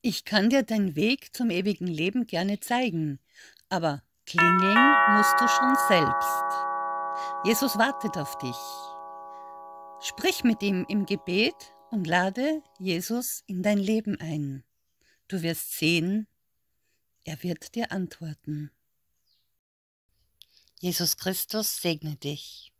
Ich kann dir den Weg zum ewigen Leben gerne zeigen, aber klingeln musst du schon selbst. Jesus wartet auf dich. Sprich mit ihm im Gebet und lade Jesus in dein Leben ein. Du wirst sehen, er wird dir antworten. Jesus Christus segne dich.